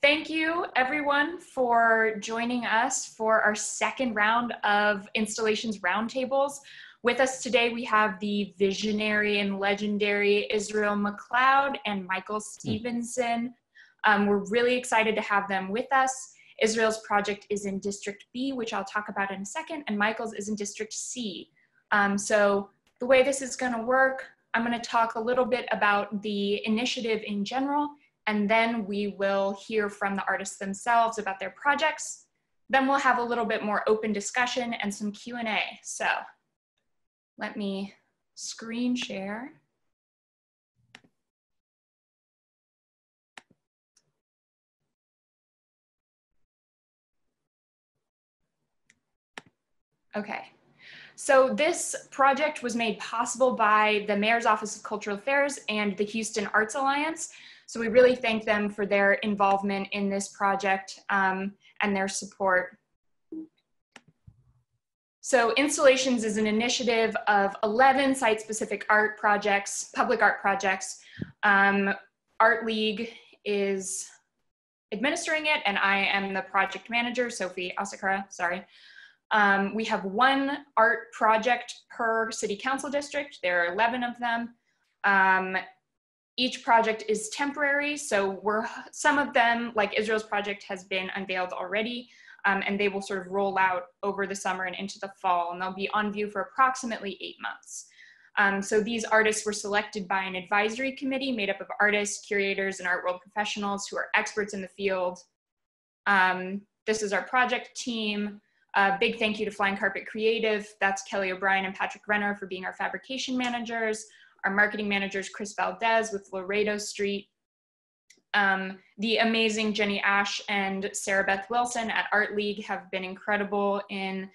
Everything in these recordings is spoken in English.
Thank you everyone for joining us for our second round of installations roundtables. With us today, we have the visionary and legendary Israel McCloud and Michael Stevenson. Um, we're really excited to have them with us. Israel's project is in District B, which I'll talk about in a second, and Michael's is in District C. Um, so the way this is gonna work, I'm gonna talk a little bit about the initiative in general, and then we will hear from the artists themselves about their projects. Then we'll have a little bit more open discussion and some Q&A. So let me screen share. Okay. So this project was made possible by the Mayor's Office of Cultural Affairs and the Houston Arts Alliance. So we really thank them for their involvement in this project um, and their support. So Installations is an initiative of 11 site-specific art projects, public art projects. Um, art League is administering it and I am the project manager, Sophie Asakura, sorry. Um, we have one art project per city council district. There are 11 of them. Um, each project is temporary, so we're some of them, like Israel's project, has been unveiled already, um, and they will sort of roll out over the summer and into the fall, and they'll be on view for approximately eight months. Um, so these artists were selected by an advisory committee made up of artists, curators, and art world professionals who are experts in the field. Um, this is our project team. Uh, big thank you to Flying Carpet Creative. That's Kelly O'Brien and Patrick Renner for being our fabrication managers. Our marketing managers, Chris Valdez with Laredo Street. Um, the amazing Jenny Ash and Sarah Beth Wilson at Art League have been incredible in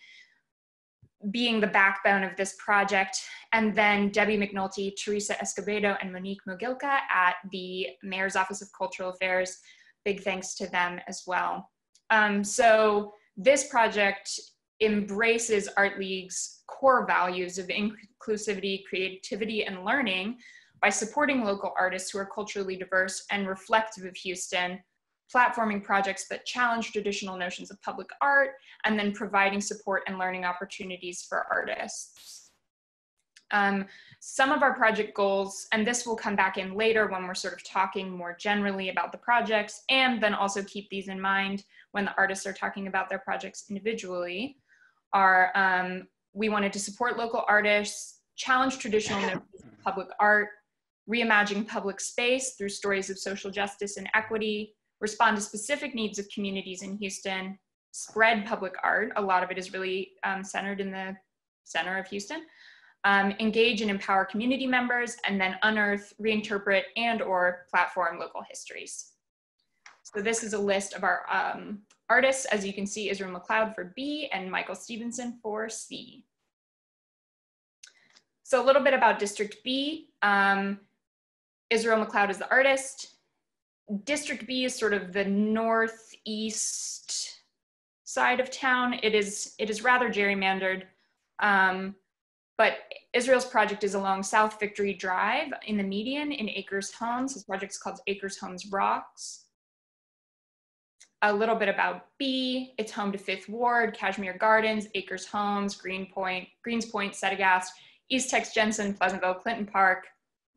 being the backbone of this project. And then Debbie McNulty, Teresa Escobedo, and Monique Mogilka at the Mayor's Office of Cultural Affairs. Big thanks to them as well. Um, so this project embraces Art League's core values of inclusivity, creativity, and learning by supporting local artists who are culturally diverse and reflective of Houston, platforming projects that challenge traditional notions of public art, and then providing support and learning opportunities for artists. Um, some of our project goals, and this will come back in later when we're sort of talking more generally about the projects, and then also keep these in mind when the artists are talking about their projects individually, are um, we wanted to support local artists, challenge traditional public art, reimagine public space through stories of social justice and equity, respond to specific needs of communities in Houston, spread public art. A lot of it is really um, centered in the center of Houston. Um, engage and empower community members, and then unearth, reinterpret, and or platform local histories. So this is a list of our um, artists. As you can see, Israel McCloud for B and Michael Stevenson for C. So a little bit about District B. Um, Israel McCloud is the artist. District B is sort of the northeast side of town. It is, it is rather gerrymandered. Um, but Israel's project is along South Victory Drive in the median in Acres Homes. His project is called Acres Homes Rocks a little bit about B. It's home to Fifth Ward, Kashmere Gardens, Acres Homes, Greenpoint, Greens Point, Settegast, East Tex Jensen, Pleasantville, Clinton Park,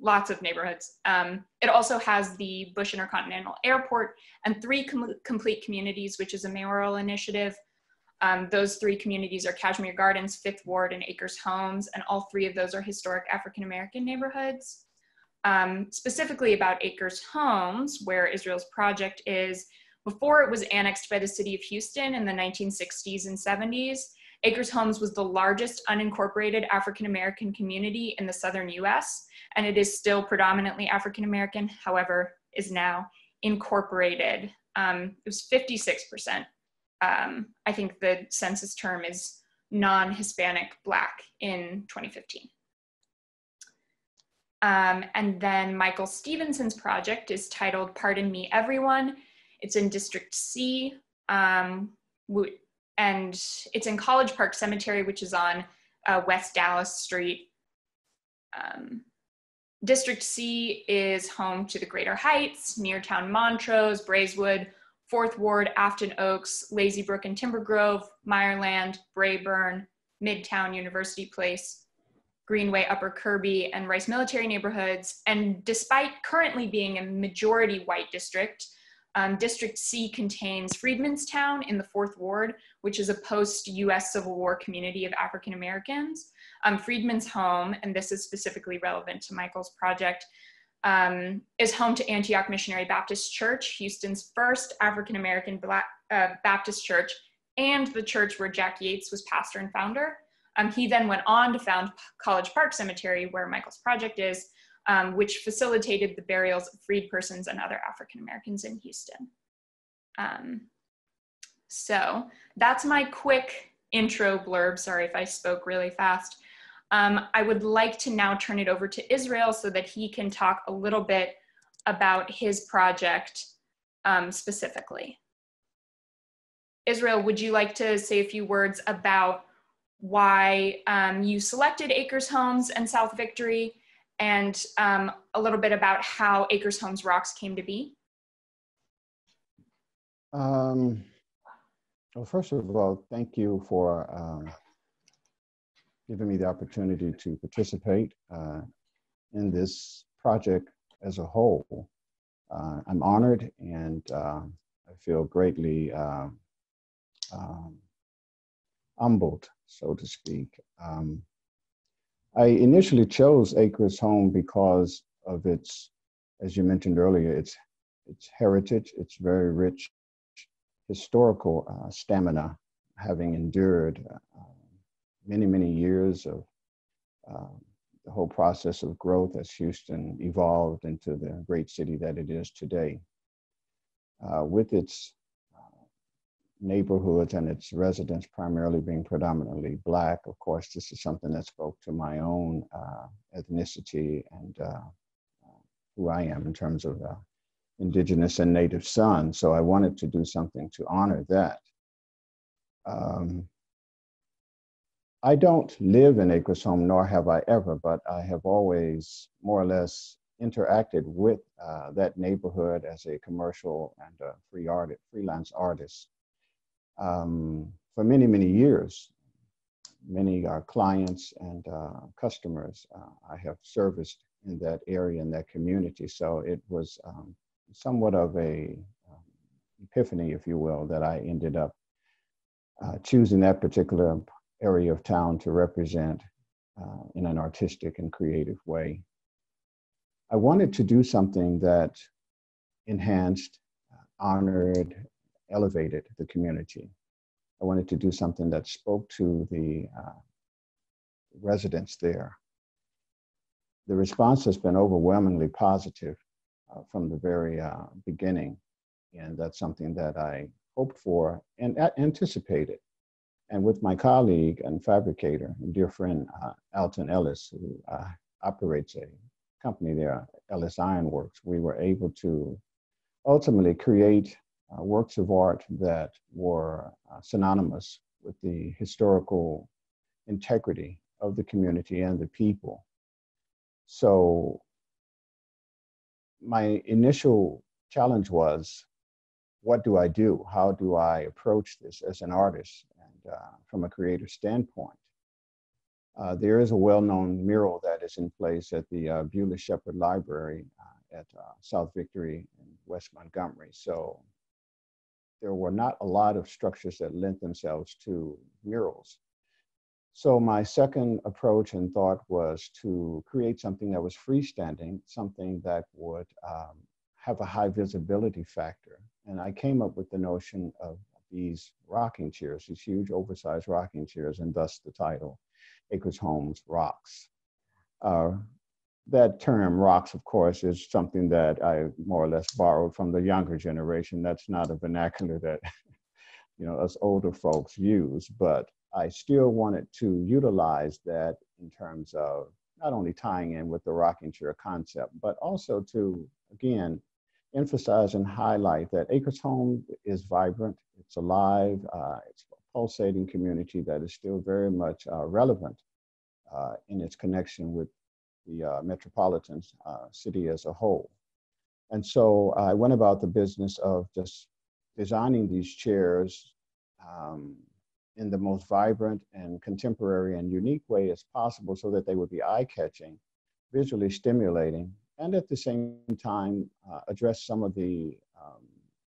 lots of neighborhoods. Um, it also has the Bush Intercontinental Airport and three com complete communities, which is a mayoral initiative. Um, those three communities are Kashmere Gardens, Fifth Ward, and Acres Homes, and all three of those are historic African American neighborhoods. Um, specifically about Acres Homes, where Israel's project is, before it was annexed by the city of Houston in the 1960s and 70s, Acres Homes was the largest unincorporated African American community in the southern US, and it is still predominantly African American, however, is now incorporated. Um, it was 56%. Um, I think the census term is non Hispanic Black in 2015. Um, and then Michael Stevenson's project is titled Pardon Me Everyone it's in District C, um, and it's in College Park Cemetery, which is on uh, West Dallas Street. Um, District C is home to the Greater Heights, Neartown Montrose, Braeswood, Fourth Ward, Afton Oaks, Lazy Brook and Timber Grove, Meyerland, Braeburn, Midtown University Place, Greenway, Upper Kirby, and Rice Military neighborhoods. And despite currently being a majority white district, um, District C contains Freedmanstown in the Fourth Ward, which is a post US Civil War community of African Americans. Um, Freedman's home, and this is specifically relevant to Michael's project, um, is home to Antioch Missionary Baptist Church, Houston's first African American uh, Baptist church, and the church where Jack Yates was pastor and founder. Um, he then went on to found College Park Cemetery, where Michael's project is, um, which facilitated the burials of freed persons and other African Americans in Houston. Um, so that's my quick intro blurb. Sorry if I spoke really fast. Um, I would like to now turn it over to Israel so that he can talk a little bit about his project um, specifically. Israel, would you like to say a few words about why um, you selected Acres Homes and South Victory and um, a little bit about how Acres Homes Rocks came to be? Um, well, first of all, thank you for um, giving me the opportunity to participate uh, in this project as a whole. Uh, I'm honored and uh, I feel greatly um, um humbled, so to speak. Um, I initially chose Acres Home because of its, as you mentioned earlier, its its heritage, its very rich historical uh, stamina, having endured uh, many, many years of uh, the whole process of growth as Houston evolved into the great city that it is today. Uh, with its neighborhoods and its residents primarily being predominantly black. Of course, this is something that spoke to my own uh, ethnicity and uh, who I am in terms of uh, indigenous and native son. So I wanted to do something to honor that. Um, I don't live in Acres Home, nor have I ever, but I have always more or less interacted with uh, that neighborhood as a commercial and a free art, freelance artist um, for many, many years. Many uh, clients and uh, customers uh, I have serviced in that area, in that community. So it was um, somewhat of a um, epiphany, if you will, that I ended up uh, choosing that particular area of town to represent uh, in an artistic and creative way. I wanted to do something that enhanced, honored, elevated the community. I wanted to do something that spoke to the uh, residents there. The response has been overwhelmingly positive uh, from the very uh, beginning, and that's something that I hoped for and anticipated. And with my colleague and fabricator and dear friend uh, Alton Ellis, who uh, operates a company there, Ellis Ironworks, we were able to ultimately create uh, works of art that were uh, synonymous with the historical integrity of the community and the people. So my initial challenge was, what do I do? How do I approach this as an artist and uh, from a creative standpoint? Uh, there is a well-known mural that is in place at the uh, Beulah Shepherd Library uh, at South Victory in West Montgomery. So there were not a lot of structures that lent themselves to murals. So my second approach and thought was to create something that was freestanding, something that would um, have a high visibility factor. And I came up with the notion of these rocking chairs, these huge oversized rocking chairs, and thus the title, Acres Homes Rocks. Uh, that term rocks, of course, is something that I more or less borrowed from the younger generation. That's not a vernacular that, you know, us older folks use, but I still wanted to utilize that in terms of not only tying in with the rocking chair concept, but also to, again, emphasize and highlight that Acres Home is vibrant, it's alive, uh, it's a pulsating community that is still very much uh, relevant uh, in its connection with the uh, metropolitan uh, city as a whole. And so I went about the business of just designing these chairs um, in the most vibrant and contemporary and unique way as possible so that they would be eye-catching, visually stimulating, and at the same time uh, address some of the, um,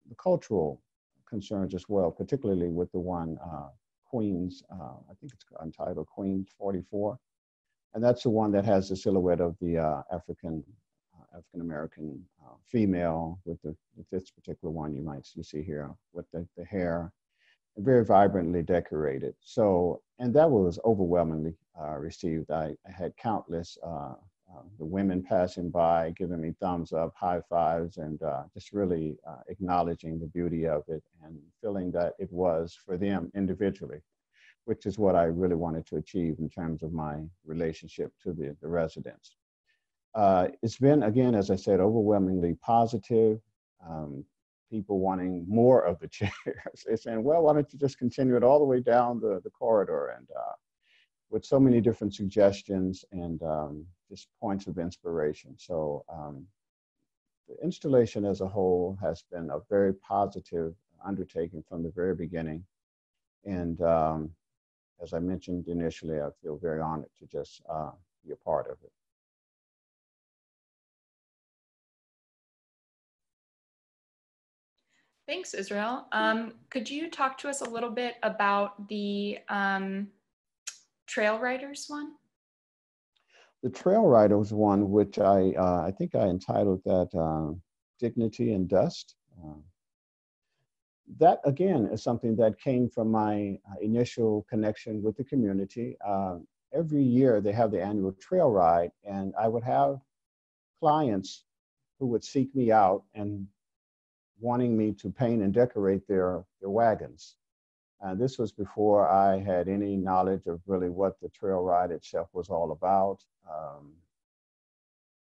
the, cultural concerns as well, particularly with the one uh, Queens, uh, I think it's entitled Queens 44. And that's the one that has the silhouette of the uh, African uh, African American uh, female with the with this particular one you might you see here with the, the hair very vibrantly decorated. So, and that was overwhelmingly uh, received. I, I, had countless uh, uh, the women passing by, giving me thumbs up, high fives, and just really acknowledging the beauty of it and feeling that it was for them individually, which is what I really wanted to achieve in terms of my relationship to the, the residents. Uh, it's been, again, as I said, overwhelmingly positive. Um, people wanting more of the chairs. They're saying, well, why don't you just continue it all the way down the, the corridor? And uh, with so many different suggestions and um, just points of inspiration. So um, the installation as a whole has been a very positive undertaking from the very beginning. And um, as I mentioned initially, I feel very honored to just uh, be a part of it. Thanks, Israel. Um, could you talk to us a little bit about the um, Trail Riders one? The Trail Riders one, which I uh, I think I entitled that uh, "Dignity and Dust." Uh, that again is something that came from my uh, initial connection with the community. Uh, every year they have the annual trail ride, and I would have clients who would seek me out and wanting me to paint and decorate their, their wagons. And this was before I had any knowledge of really what the trail ride itself was all about. Um,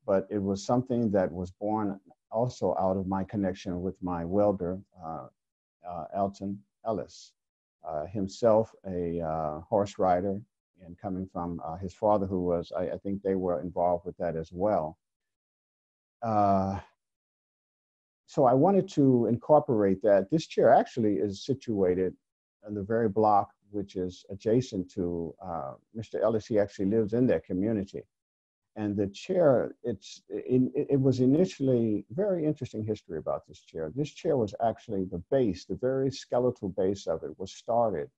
but it was something that was born also out of my connection with my welder, uh, uh, Alton Ellis, uh, himself a uh, horse rider, and coming from his father, who was, I, I, think they were involved with that as well. So I wanted to incorporate that. This chair actually is situated in the very block which is adjacent to uh, Mr. Ellis. He actually lives in that community. And the chair, it's, it, it was initially very interesting history about this chair. This chair was actually the base, the very skeletal base of it was started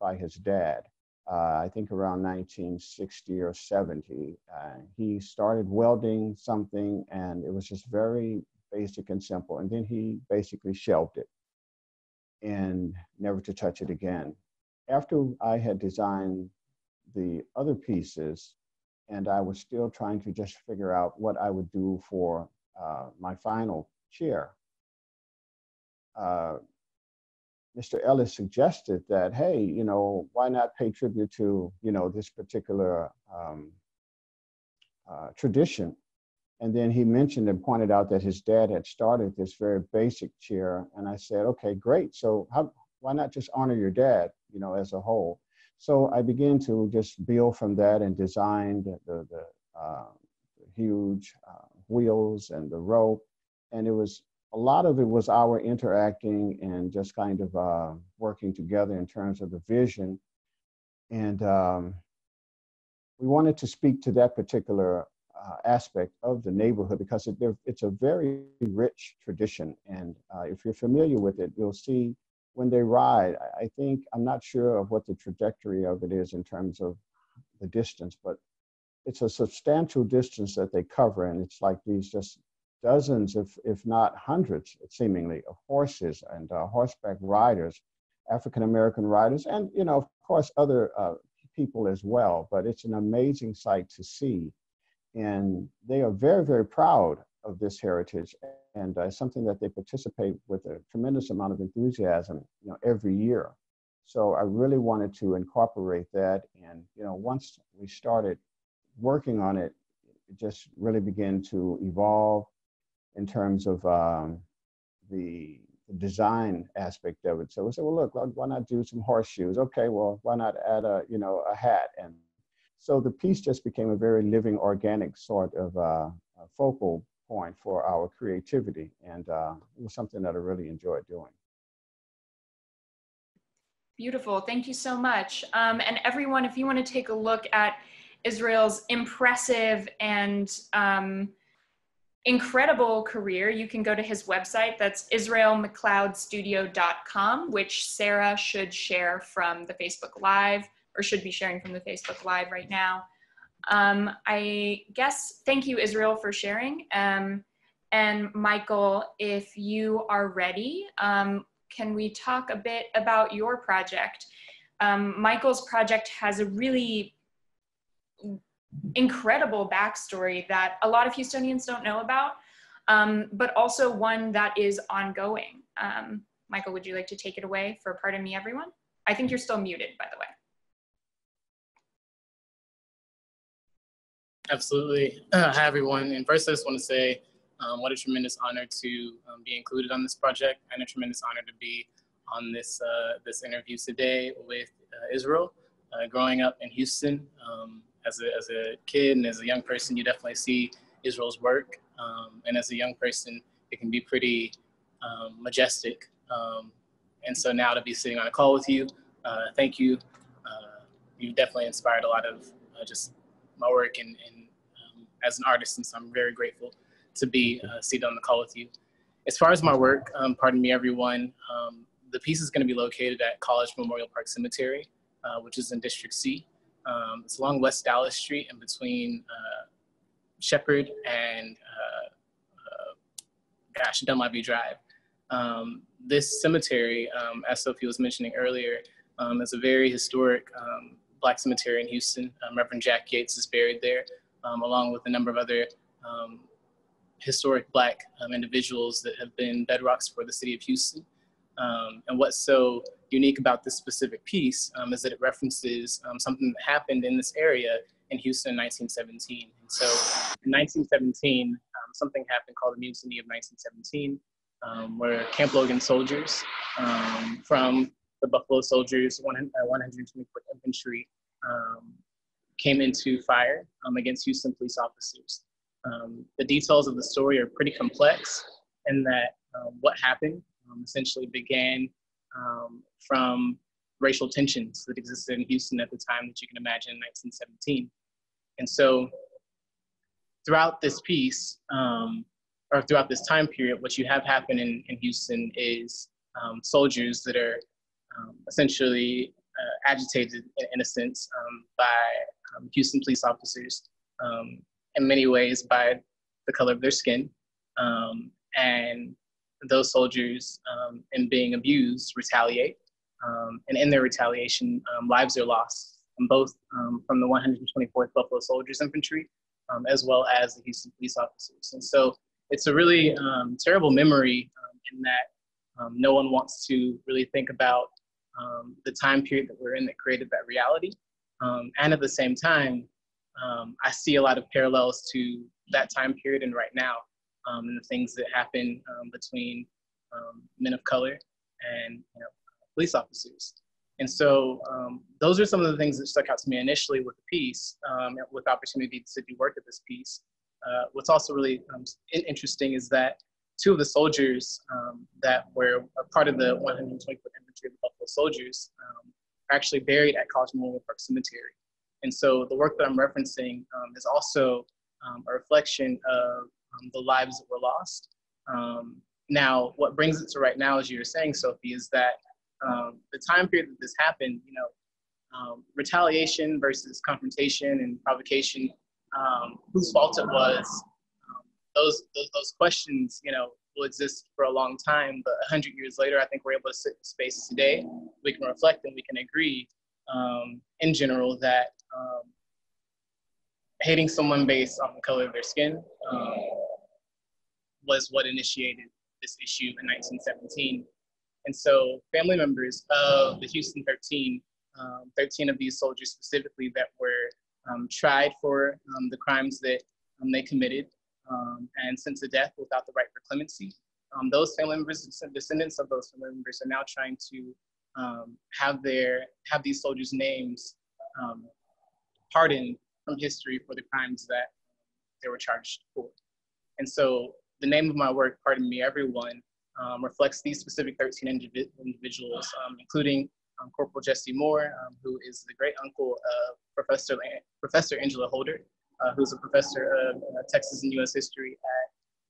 by his dad. Uh, I think around 1960 or 70. Uh, he started welding something and it was just very basic and simple. And then he basically shelved it and never to touch it again. After I had designed the other pieces, and I was still trying to just figure out what I would do for uh, my final chair. Uh, Mr. Ellis suggested that, hey, you know, why not pay tribute to, you know, this particular um, uh, tradition and then he mentioned and pointed out that his dad had started this very basic chair. And I said, okay, great. So how, why not just honor your dad, you know, as a whole? So I began to just build from that and design the, the, the, uh, huge uh, wheels and the rope. And it was a lot of it was our interacting and just kind of uh, working together in terms of the vision. And um, we wanted to speak to that particular uh, aspect of the neighborhood because it, it's a very rich tradition. And uh, if you're familiar with it, you'll see when they ride, I think, I'm not sure of what the trajectory of it is in terms of the distance, but it's a substantial distance that they cover. And it's like these just dozens, if, if not hundreds, seemingly, of horses and uh, horseback riders, African American riders, and, you know, of course, other uh, people as well. But it's an amazing sight to see and they are very, very proud of this heritage and uh, something that they participate with a tremendous amount of enthusiasm, you know, every year. So I really wanted to incorporate that. And, you know, once we started working on it, it just really began to evolve in terms of um, the design aspect of it. So we said, well, look, why not do some horseshoes? Okay, well, why not add a, you know, a hat and so the piece just became a very living, organic sort of uh, focal point for our creativity. And uh, it was something that I really enjoyed doing. Beautiful. Thank you so much. Um, and everyone, if you want to take a look at Israel's impressive and um, incredible career, you can go to his website. That's israelmccloudstudio.com, which Sarah should share from the Facebook Live or should be sharing from the Facebook Live right now. Um, I guess, thank you, Israel, for sharing. Um, and Michael, if you are ready, um, can we talk a bit about your project? Um, Michael's project has a really incredible backstory that a lot of Houstonians don't know about, um, but also one that is ongoing. Um, Michael, would you like to take it away for Pardon Me Everyone? I think you're still muted, by the way. Absolutely. hi, everyone. And first, I just want to say um, what a tremendous honor to um, be included on this project and a tremendous honor to be on this, uh, this interview today with uh, Israel. Uh, growing up in Houston, um, as, a, as a kid and as a young person, you definitely see Israel's work. Um, and as a young person, it can be pretty um, majestic. Um, and so now to be sitting on a call with you, uh, thank you. Uh, you've definitely inspired a lot of uh, just my work and, and as an artist, and so I'm very grateful to be uh, seated on the call with you. As far as my work, um, pardon me, everyone, um, the piece is going to be located at College Memorial Park Cemetery, uh, which is in District C. Um, it's along West Dallas Street and between uh, Shepherd and, uh, uh, gosh, Dunlavy Drive. Um, this cemetery, um, as Sophie was mentioning earlier, um, is a very historic Black cemetery in Houston. Reverend Jack Yates is buried there, along with a number of other historic black um, individuals that have been bedrocks for the city of Houston. Um, and what's so unique about this specific piece um, is that it references um, something that happened in this area in Houston in 1917. And so in 1917, um, something happened called the Mutiny of 1917, um, where Camp Logan soldiers from the Buffalo Soldiers, 124th uh, Infantry, came into fire against Houston police officers. Um, the details of the story are pretty complex in that um, what happened um, essentially began um, from racial tensions that existed in Houston at the time that you can imagine in 1917. And so throughout this piece, um, or throughout this time period, what you have happen in, in Houston is um, soldiers that are essentially uh, agitated in, a sense by Houston police officers um, in many ways by the color of their skin. Um, and those soldiers, um, in being abused, retaliate. Um, and in their retaliation, um, lives are lost, both um, from the 124th Buffalo Soldiers Infantry, um, as well as the Houston police officers. And so it's a really terrible memory in that no one wants to really think about the time period that we're in that created that reality. and at the same time, um, I see a lot of parallels to that time period and right now, um, and the things that happen um, between um, men of color and you know, police officers. And so um, those are some of the things that stuck out to me initially with the piece, um, with opportunity to do work at this piece. Uh, what's also really interesting is that two of the soldiers that were part of the 124th Infantry of the Buffalo Soldiers are actually buried at College Memorial Park Cemetery. And so the work that I'm referencing um, is also um, a reflection of um, the lives that were lost. Um, now, what brings it to right now, as you were saying, Sophie, is that um, the time period that this happened, you know, retaliation versus confrontation and provocation, whose fault it was, those, those, those questions, you know, will exist for a long time. But 100 years later, I think we're able to sit in space today. We can reflect and we can agree um, in general that um, hating someone based on the color of their skin um, was what initiated this issue in 1917. And so family members of the Houston 13, um, 13 of these soldiers specifically that were um, tried for um, the crimes that they committed and sent to death without the right for clemency. those family members, descendants of those family members are now trying to um, have their have these soldiers' names um, pardoned from history for the crimes that they were charged for. And so the name of my work, Pardon Me Everyone, um, reflects these specific 13 indiv individuals, um, including um, Corporal Jesse Moore, um, who is the great uncle of Professor, Professor Angela Holder, uh, who's a professor of uh, Texas and U.S. history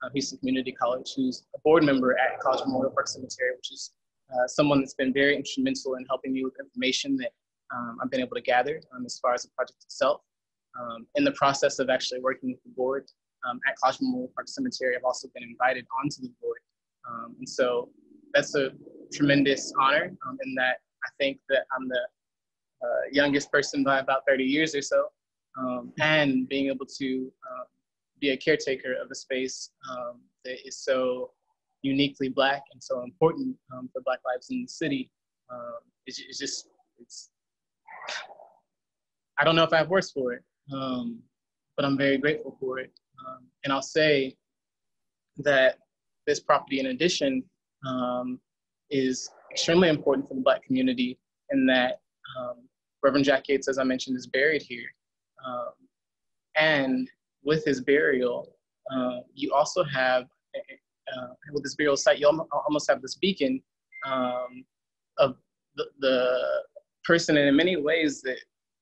at uh, Houston Community College, who's a board member at College Memorial Park Cemetery, which is uh, someone that's been very instrumental in helping me with information that um, I've been able to gather um, as far as the project itself. Um, in the process of actually working with the board um, at College Memorial Park Cemetery, I've also been invited onto the board. Um, and so that's a tremendous honor um, in that I think that I'm the uh, youngest person by about 30 years or so. Um, and being able to um, be a caretaker of a space um, that is so uniquely Black and so important um, for Black lives in the city um, is, is just, it's, I don't know if I have words for it, um, but I'm very grateful for it. and I'll say that this property, in addition, is extremely important for the Black community in that Reverend Jack Yates, as I mentioned, is buried here. Um, and with his burial, uh, you also have, uh, with this burial site, you almost have this beacon um, of the, the, person, and in many ways that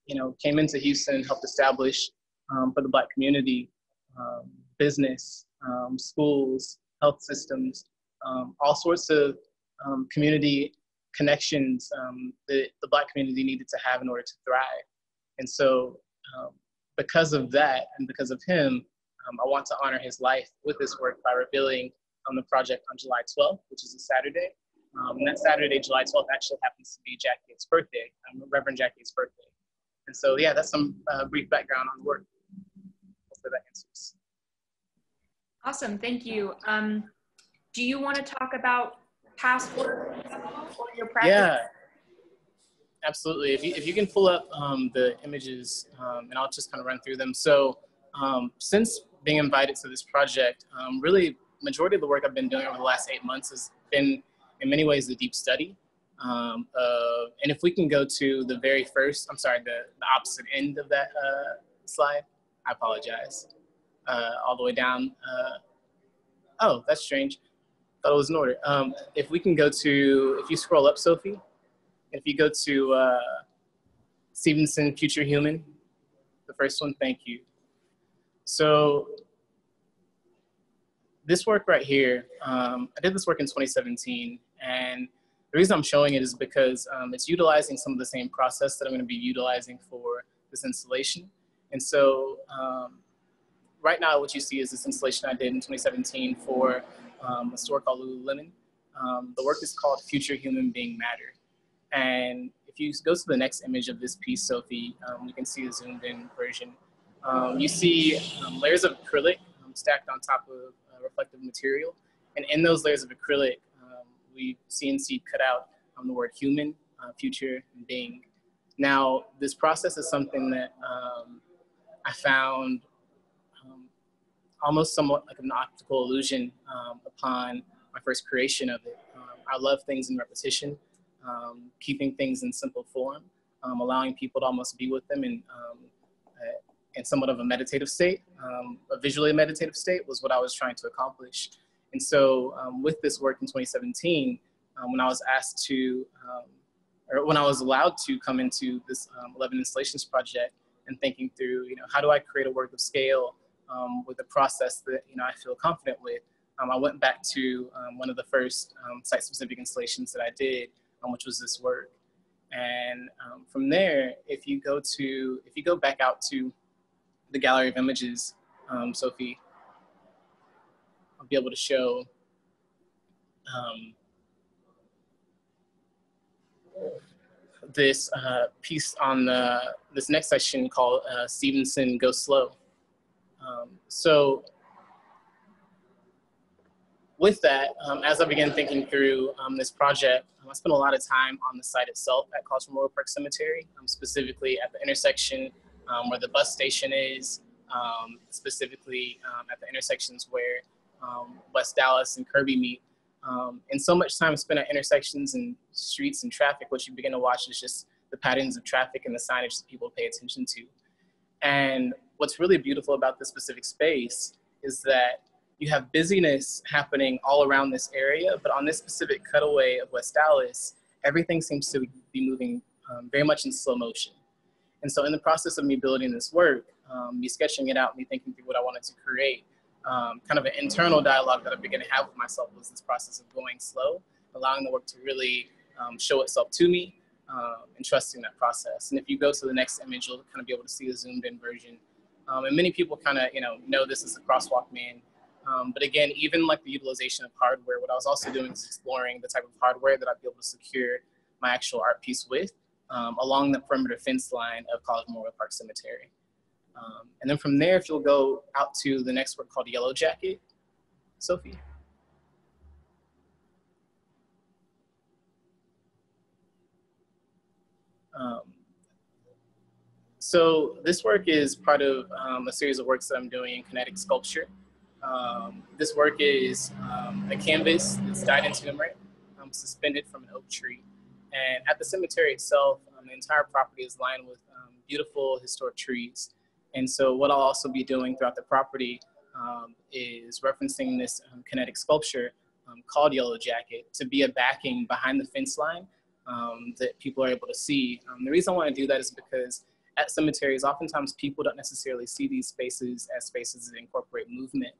you know came into Houston and helped establish um, for the Black community um, business, schools, health systems, all sorts of community connections that the Black community needed to have in order to thrive. And so, um, because of that and because of him, um, I want to honor his life with this work by revealing on the project on July 12th, which is a Saturday. Um, and that Saturday, July 12th, actually happens to be Jack Yates' birthday, um, Reverend Jack Yates' birthday. And so, yeah, that's some uh, brief background on the work. Hopefully that answers. Awesome, thank you. Um, do you want to talk about past work or your practice? Yeah, absolutely. If you, if you can pull up um, the images um, and I'll just kind of run through them. So um, since being invited to this project, um, really majority of the work I've been doing over the last eight months has been in many ways the deep study. Uh, and if we can go to the very first, I'm sorry, the, the opposite end of that uh, slide, I apologize. Uh, all the way down. Uh, oh, that's strange thought it was in order. Um, if we can go to, if you scroll up, Sophie, if you go to uh, Stevenson Future Human, the first one, thank you. So this work right here, um, I did this work in 2017, and the reason I'm showing it is because um, it's utilizing some of the same process that I'm going to be utilizing for this installation. And so um, right now what you see is this installation I did in 2017 for um, a store called Lululemon. Um, the work is called Future Human Being Matter. And if you go to the next image of this piece, Sophie, um, you can see a zoomed in version. Um, you see um, layers of acrylic um, stacked on top of uh, reflective material. And in those layers of acrylic, we CNC cut out the word human, uh, future, and being. Now, this process is something that I found almost somewhat like an optical illusion um, upon my first creation of it. Um, I love things in repetition, um, keeping things in simple form, um, allowing people to almost be with them in, um, uh, in somewhat of a meditative state. Um, a visually meditative state was what I was trying to accomplish. And so with this work in 2017, when I was asked to, or when I was allowed to come into this 11 installations project and thinking through, you know, how do I create a work of scale um, with a process that you know I feel confident with. Um, I went back to um, one of the first um, site-specific installations that I did, um, much was this work. And um, from there, if you go to if you go back out to the gallery of images, Sophie, I'll be able to show. this uh, piece on the this next section called uh, Stevenson Go Slow. Um, so with that, um, as I began thinking through um, this project, um, I spent a lot of time on the site itself at College Memorial Park Cemetery, um, specifically at the intersection um, where the bus station is, specifically at the intersections where West Dallas and Kirby meet. and so much time spent at intersections and streets and traffic, what you begin to watch is just the patterns of traffic and the signage that people pay attention to. And what's really beautiful about this specific space is that you have busyness happening all around this area, but on this specific cutaway of West Dallas, everything seems to be moving um, very much in slow motion. And so in the process of me building this work, um, me sketching it out, me thinking through what I wanted to create, um, kind of an internal dialogue that I began to have with myself was this process of going slow, allowing the work to really um, show itself to me, um, and trusting that process. And if you go to the next image, you'll kind of be able to see the zoomed in version. Um, and many people kind of, you know, know this as a crosswalk man. Um, but again, even like the utilization of hardware, what I was also doing is exploring the type of hardware that I'd be able to secure my actual art piece with um, along the perimeter fence line of College Memorial Park Cemetery. Um, and then from there, if you'll go out to the next work called Yellow Jacket, Sophie. Um, so this work is part of um, a series of works that I'm doing in kinetic sculpture. Um, this work is um, a canvas that's dyed into emerald, um, suspended from an oak tree. And at the cemetery itself, um, the entire property is lined with um, beautiful historic trees. And so what I'll also be doing throughout the property is referencing this kinetic sculpture called Yellow Jacket to be a backing behind the fence line um, that people are able to see. Um, the reason I want to do that is because at cemeteries, oftentimes people don't necessarily see these spaces as spaces that incorporate movement.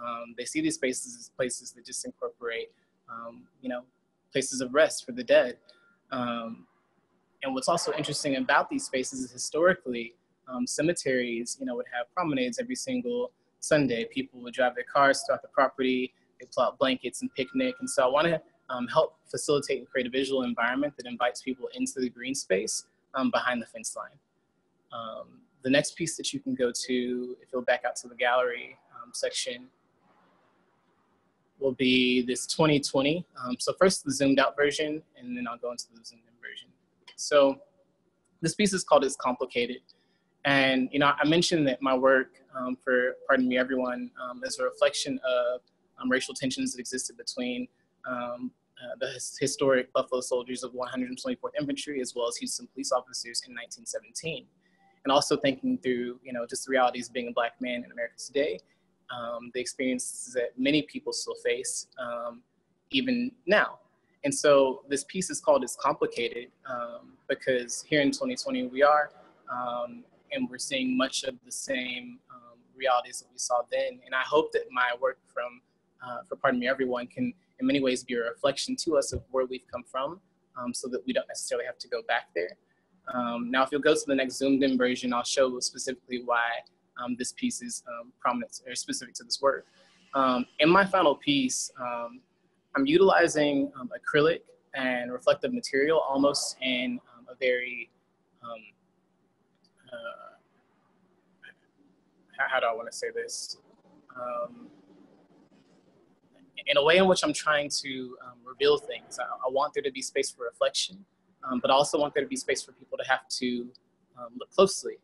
Um, they see these spaces as places that just incorporate, um, you know, places of rest for the dead. Um, and what's also interesting about these spaces is historically, um, cemeteries, you know, would have promenades every single Sunday. People would drive their cars throughout the property, they pull out blankets and picnic. And so I want to um, help facilitate and create a visual environment that invites people into the green space um, behind the fence line. The next piece that you can go to, if you'll back out to the gallery section, will be this 2020. Um, so first the zoomed out version, and then I'll go into the zoomed in version. So this piece is called It's Complicated. And, you know, I mentioned that my work um, for Pardon Me Everyone is a reflection of racial tensions that existed between um, uh, the historic Buffalo Soldiers of 124th Infantry, as well as Houston police officers in 1917. And also thinking through, you know, just the realities of being a black man in America today, um, the experiences that many people still face, um, even now. And so this piece is called It's Complicated um, because here in 2020 we are, um, and we're seeing much of the same um, realities that we saw then. And I hope that my work from, uh, for Pardon Me Everyone, can in many ways be a reflection to us of where we've come from um, so that we don't necessarily have to go back there. Now, if you'll go to the next zoomed in version, I'll show specifically why um, this piece is um, prominent or specific to this work. Um, in my final piece, um, I'm utilizing acrylic and reflective material almost in a very, uh, how do I want to say this? Um, in a way in which I'm trying to um, reveal things. I, I, want there to be space for reflection, um, but I also want there to be space for people to have to um, look closely.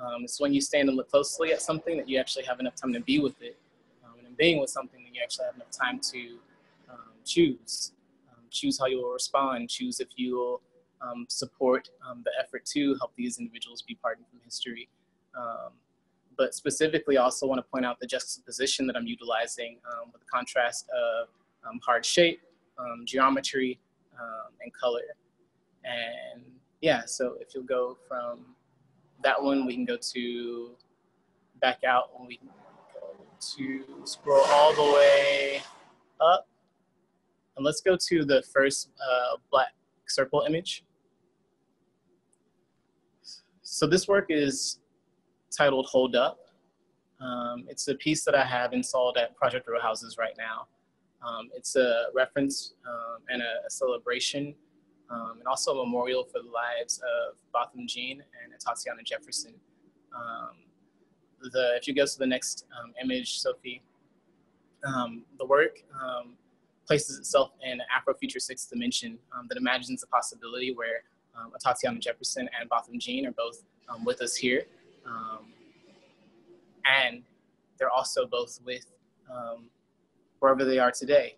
Um, it's when you stand and look closely at something that you actually have enough time to be with it. Um, and in being with something, that you actually have enough time to um, choose. choose how you will respond, choose if you will support the effort to help these individuals be pardoned from history. Um, but specifically I also want to point out the juxtaposition that I'm utilizing um, with the contrast of um, hard shape, um, geometry, um, and color. And yeah, so if you'll go from that one, we can go to back out and we can go to scroll all the way up. And let's go to the first uh, black circle image. So this work is titled Hold Up. Um, it's a piece that I have installed at Project Row Houses right now. Um, it's a reference um, and a, a celebration um, and also a memorial for the lives of Botham Jean and Tatiana Jefferson. Um, the, if you go to the next um, image, Sophie, the work places itself in Afrofuture sixth dimension that imagines a possibility where Tatiana Jefferson and Botham Jean are both with us here. Um, and they're also both with um, wherever they are today.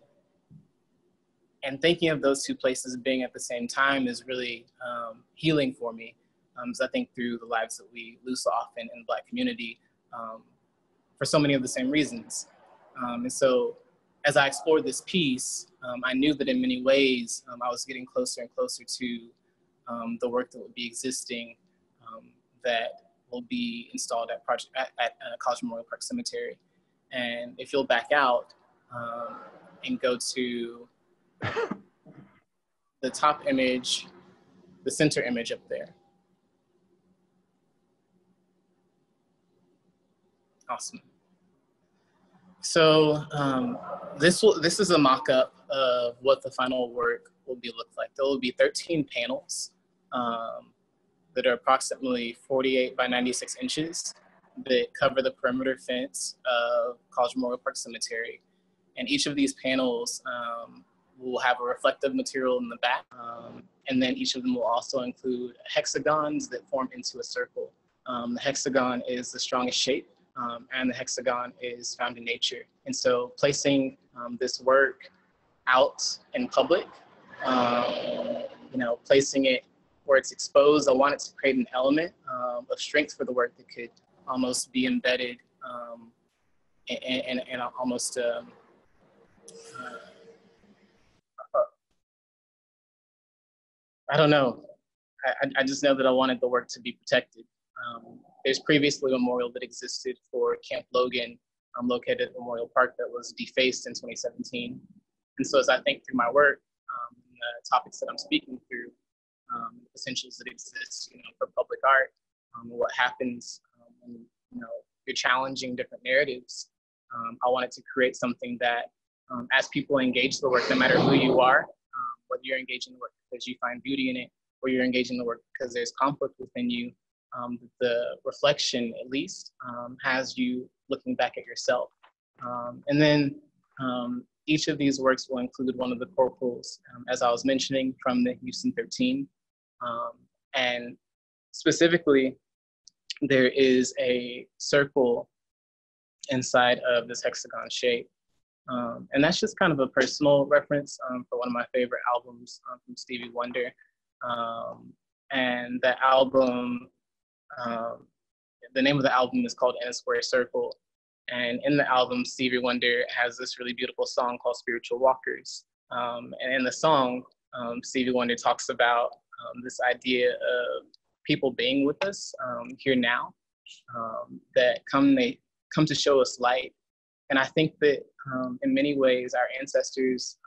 And thinking of those two places being at the same time is really um, healing for me. Um, as I think through the lives that we lose so often in the Black community um, for so many of the same reasons. Um, and so, as I explored this piece, um, I knew that in many ways um, I was getting closer and closer to the work that would be existing that will be installed at, project, at, at uh, College Memorial Park Cemetery. And if you'll back out and go to the top image, the center image up there. Awesome. So um, this will this is a mock-up of what the final work will be look like. There will be 13 panels um, that are approximately 48 by 96 inches that cover the perimeter fence of College Memorial Park Cemetery. And each of these panels um, will have a reflective material in the back. Um, and then each of them will also include hexagons that form into a circle. Um, the hexagon is the strongest shape um, and the hexagon is found in nature. And so placing um, this work out in public, um, you know, placing it where it's exposed, I wanted to create an element um, of strength for the work that could almost be embedded and, almost uh, I don't know. I, I just know that I wanted the work to be protected. Um, there's previously a memorial that existed for Camp Logan, um, located at Memorial Park, that was defaced in 2017. And so, as I think through my work, um, the topics that I'm speaking through, um, essentials that exist, you know, for public art, um, what happens um, when you know you're challenging different narratives. Um, I wanted to create something that, as people engage the work, no matter who you are, whether you're engaging the work because you find beauty in it, or you're engaging the work because there's conflict within you, um, the reflection at least um, has you looking back at yourself. Um, and then um, each of these works will include one of the corporals, um, as I was mentioning, from the Houston 13. Um, and specifically, there is a circle inside of this hexagon shape. And that's just kind of a personal reference for one of my favorite albums from Stevie Wonder. and the album um, the name of the album is called In a Square Circle. And in the album, Stevie Wonder has this really beautiful song called Spiritual Walkers. Um, and in the song, um, Stevie Wonder talks about um, this idea of people being with us um, here now um, that come they come to show us light. And I think that in many ways, our ancestors,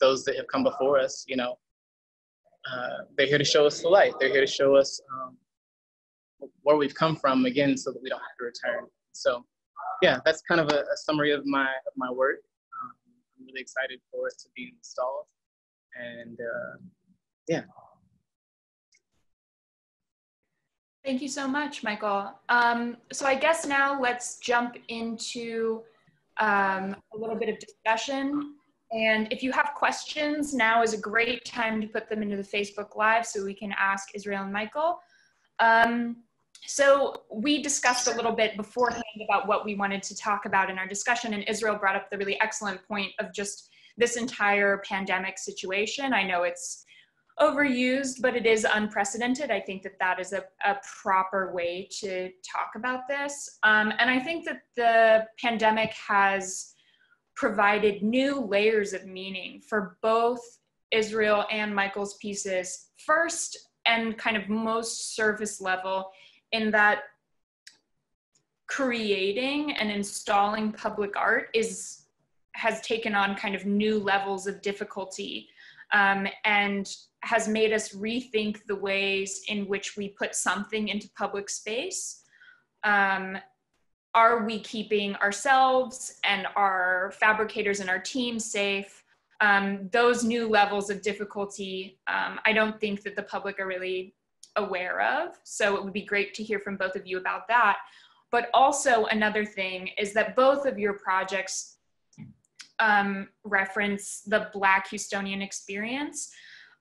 those that have come before us, you know, uh, they're here to show us the light. They're here to show us um, where we've come from again so that we don't have to return. So yeah, that's kind of a, a summary of my, of my work. Um, I'm really excited for it to be installed. And uh, yeah. Thank you so much, Michael. Um, so I guess now let's jump into um, a little bit of discussion. And if you have questions, now is a great time to put them into the Facebook Live so we can ask Israel and Michael. Um, so we discussed a little bit beforehand about what we wanted to talk about in our discussion, and Israel brought up the really excellent point of just this entire pandemic situation. I know it's overused, but it is unprecedented. I think that that is a, a proper way to talk about this. Um, and I think that the pandemic has provided new layers of meaning for both Israel and Michael's pieces. First, and kind of most surface level, in that creating and installing public art is has taken on kind of new levels of difficulty um, and has made us rethink the ways in which we put something into public space. Um, are we keeping ourselves and our fabricators and our team safe? Um, those new levels of difficulty, um, I don't think that the public are really aware of. So it would be great to hear from both of you about that. But also, another thing is that both of your projects um, reference the Black Houstonian experience.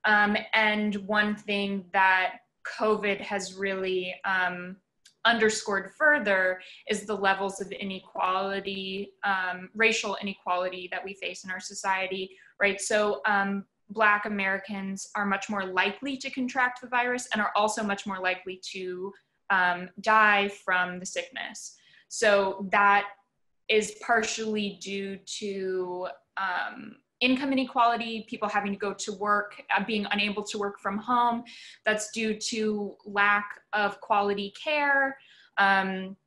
Um, and one thing that COVID has really um, underscored further is the levels of inequality, um, racial inequality that we face in our society, right? So um, Black Americans are much more likely to contract the virus and are also much more likely to um, die from the sickness. So that is partially due to um, income inequality, people having to go to work, uh, being unable to work from home. That's due to lack of quality care. Um,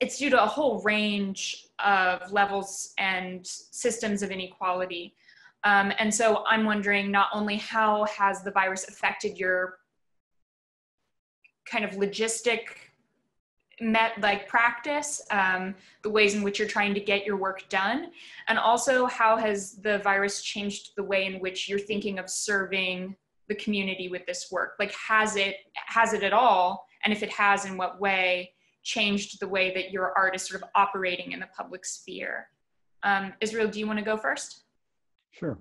it's due to a whole range of levels and systems of inequality. Um, and so I'm wondering not only how has the virus affected your kind of logistic met like practice, um, the ways in which you're trying to get your work done, and also how has the virus changed the way in which you're thinking of serving the community with this work? Like, has it has it at all? And if it has, in what way changed the way that your art is sort of operating in the public sphere? Um, Israel, do you want to go first? Sure.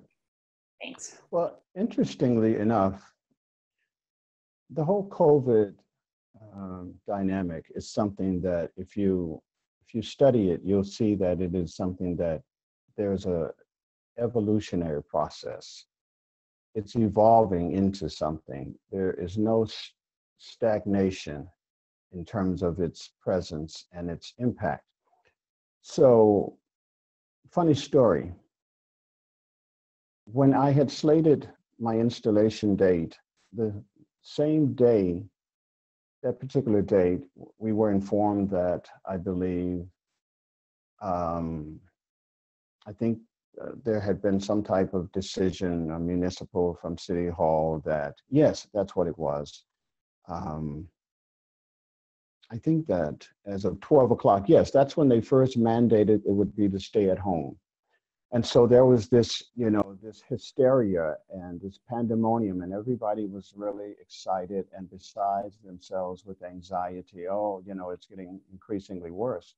Thanks. Well, interestingly enough, the whole COVID um, dynamic is something that if you if you study it, you'll see that it is something that there's a evolutionary process. It's evolving into something. There is no stagnation in terms of its presence and its impact. So, funny story. When I had slated my installation date, the same day that particular date, we were informed that I believe, um, I think uh, there had been some type of decision, a municipal from City Hall, that yes, that's what it was. Um, I think that as of 12 o'clock, yes, that's when they first mandated it would be to stay at home and so there was this you know this hysteria and this pandemonium and everybody was really excited and besides themselves with anxiety. Oh you know it's getting increasingly worse.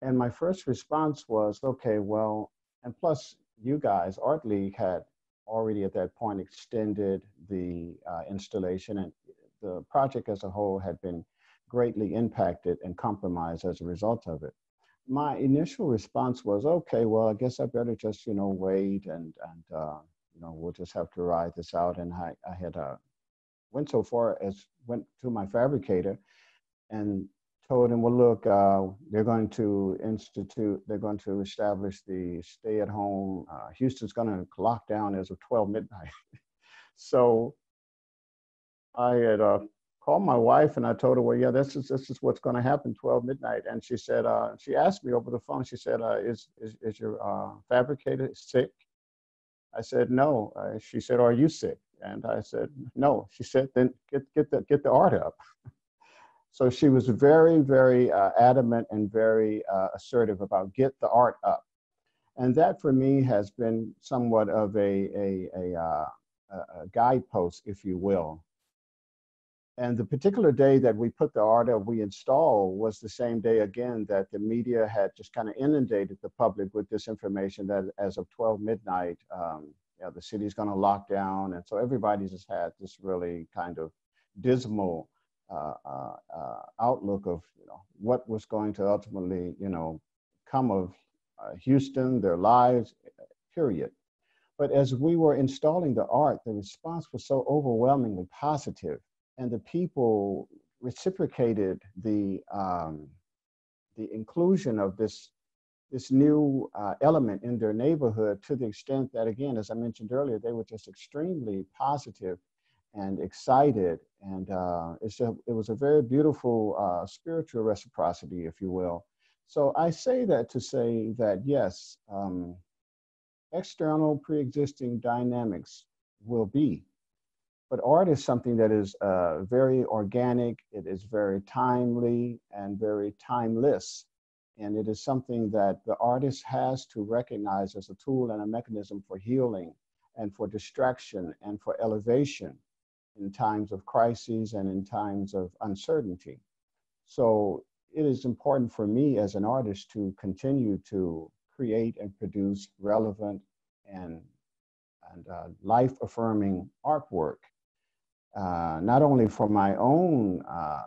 And my first response was okay well and plus you guys art league had already at that point extended the uh, installation and the project as a whole had been greatly impacted and compromised as a result of it my initial response was, okay, well, I guess I better just, you know, wait and, and uh, you know, we'll just have to ride this out. And I, I had uh, went so far as went to my fabricator and told him, well, look, uh, they're going to institute, they're going to establish the stay at home. Uh, Houston's going to lock down as of 12 midnight. so I had uh, called my wife and I told her, well, yeah, this is this is what's going to happen 12 midnight. And she said, uh, she asked me over the phone. She said, uh, is, is is your uh, fabricator sick? I said, no. Uh, she said, are you sick? And I said, no. She said, then get get the get the art up. so she was very very uh, adamant and very uh, assertive about get the art up. And that for me has been somewhat of a a, a, a guidepost, if you will, and the particular day that we put the art up, we install was the same day again that the media had just kind of inundated the public with this information that as of 12 midnight, um, you know, the city's going to lock down. And so everybody just had this really kind of dismal uh, uh, uh, outlook of you know, what was going to ultimately, you know, come of uh, Houston, their lives, period. But as we were installing the art, the response was so overwhelmingly positive and the people reciprocated the um, the inclusion of this this new uh, element in their neighborhood to the extent that again as i mentioned earlier they were just extremely positive and excited. And uh, it's a, it was a very beautiful uh, spiritual reciprocity if you will. So i say that to say that yes um, external pre-existing dynamics will be but art is something that is uh, very organic, it is very timely and very timeless. And it is something that the artist has to recognize as a tool and a mechanism for healing and for distraction and for elevation in times of crises and in times of uncertainty. So it is important for me as an artist to continue to create and produce relevant and, and uh, life affirming artwork uh, not only for my own uh,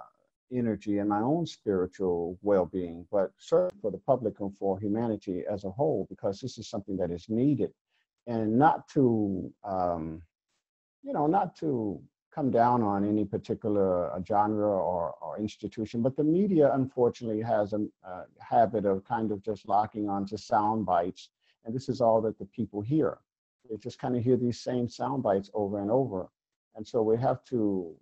energy and my own spiritual well-being, but certainly for the public and for humanity as a whole, because this is something that is needed, and not to, um, you know, not to come down on any particular uh, genre or, or institution, but the media unfortunately has a uh, habit of kind of just locking onto sound bites, and this is all that the people hear they just kind of hear these same sound bites over and over. And so we have to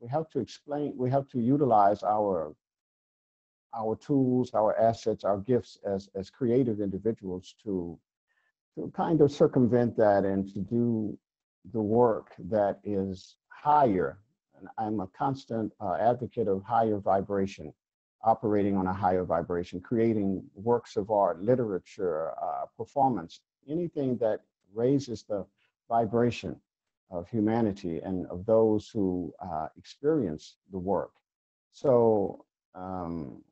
we have to explain, we have to utilize our our tools, our assets, our gifts as as creative individuals to to kind of circumvent that and to do the work that is higher. And I'm a constant uh, advocate of higher vibration, operating on a higher vibration, creating works of art, literature, uh, performance, anything that raises the vibration of humanity and of those who uh, experience the work. So, um,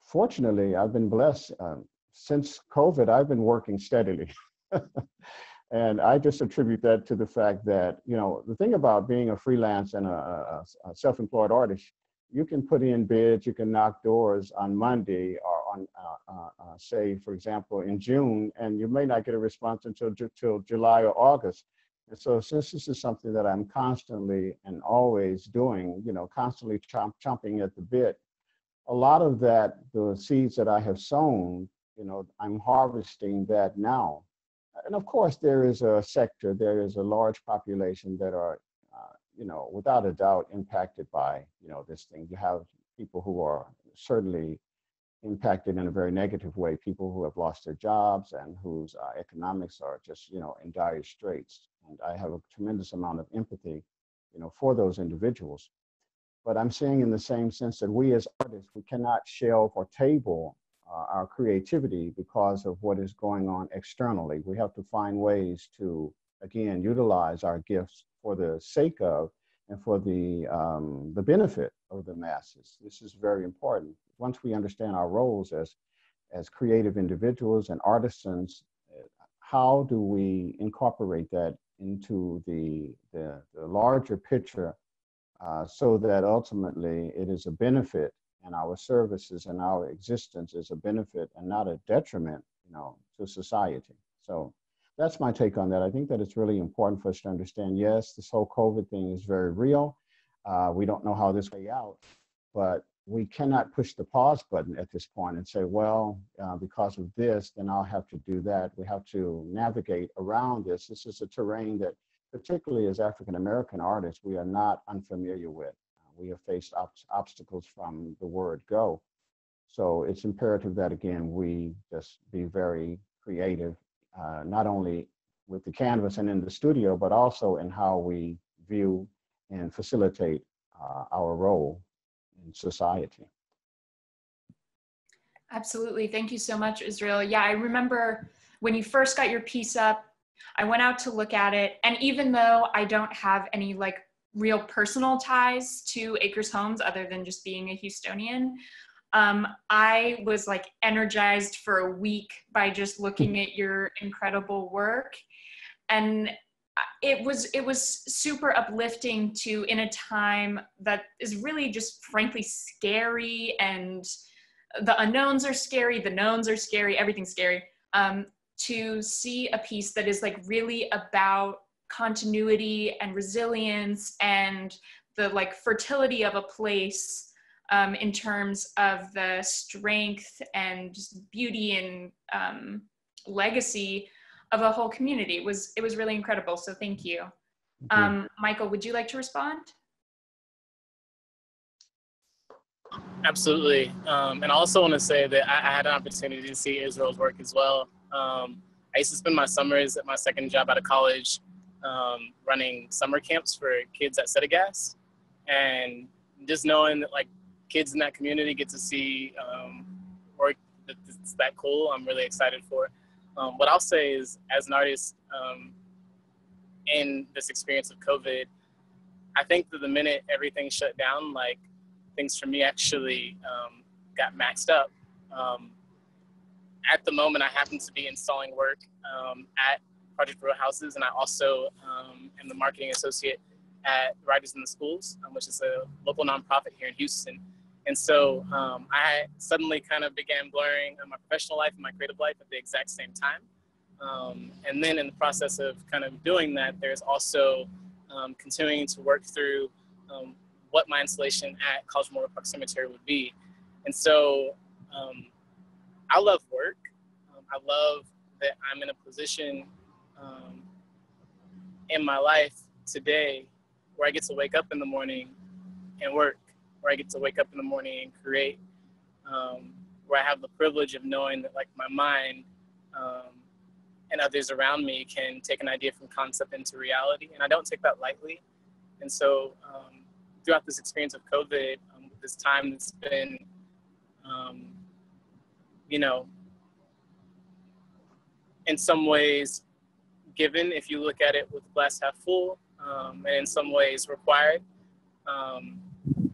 fortunately, I've been blessed. Uh, since COVID, I've been working steadily. and I just attribute that to the fact that, you know, the thing about being a freelance and a, a, a self employed artist, you can put in bids, you can knock doors on Monday or on, uh, uh, uh, say, for example, in June, and you may not get a response until, until July or August. And so since this is something that I'm constantly and always doing, you know, constantly chomp, chomping at the bit, a lot of that, the seeds that I have sown, you know, I'm harvesting that now. And of course, there is a sector, there is a large population that are, uh, you know, without a doubt impacted by, you know, this thing. You have people who are certainly impacted in a very negative way, people who have lost their jobs and whose uh, economics are just, you know, in dire straits and I have a tremendous amount of empathy, you know, for those individuals. But I'm saying in the same sense that we as artists, we cannot shelve or table uh, our creativity because of what is going on externally. We have to find ways to, again, utilize our gifts for the sake of and for the, um, the benefit of the masses. This is very important. Once we understand our roles as, as creative individuals and artisans, how do we incorporate that into the, the, the larger picture uh, so that ultimately it is a benefit and our services and our existence is a benefit and not a detriment, you know, to society. So that's my take on that. I think that it's really important for us to understand, yes, this whole COVID thing is very real. Uh, we don't know how this way out, but we cannot push the pause button at this point and say, well, uh, because of this, then I'll have to do that. We have to navigate around this. This is a terrain that, particularly as African American artists, we are not unfamiliar with. Uh, we have faced ob- obstacles from the word go. So it's imperative that, again, we just be very creative, uh, not only with the canvas and in the studio, but also in how we view and facilitate uh, our role in society. Absolutely. Thank you so much, Israel. Yeah, I remember when you first got your piece up, I went out to look at it. And even though I don't have any like real personal ties to Acres Homes other than just being a Houstonian, um, I was like energized for a week by just looking at your incredible work. And it was it was super uplifting to in a time that is really just frankly scary and the unknowns are scary the knowns are scary everything's scary um, to see a piece that is like really about continuity and resilience and the like fertility of a place um, in terms of the strength and beauty and um, legacy of a whole community. It was it was really incredible. So thank you. Um, Michael, would you like to respond? Absolutely. Um, and I also want to say that I, I, had an opportunity to see Israel's work as well. Um, I used to spend my summers at my second job out of college um, running summer camps for kids at Settegast. And just knowing that like kids in that community get to see um, work that's that cool, I'm really excited for. Um, what I'll say is, as an artist um, in this experience of COVID, I think that the minute everything shut down, like things for me actually um, got maxed up. Um, at the moment, I happen to be installing work um, at Project Row Houses, and I also um, am the marketing associate at Writers in the Schools, which is a local nonprofit here in Houston. And so um, I suddenly kind of began blurring my professional life and my creative life at the exact same time. Um, and then in the process of kind of doing that, there's also um, continuing to work through um, what my installation at College Memorial Park Cemetery would be. And so um, I love work. Um, I love that I'm in a position in my life today where I get to wake up in the morning and work, where I get to wake up in the morning and create, um, where I have the privilege of knowing that like my mind um, and others around me can take an idea from concept into reality. And I don't take that lightly. And so um, throughout this experience of COVID, um, this time that's been, um, you know, in some ways given if you look at it with glass half full, um, and in some ways required. Um,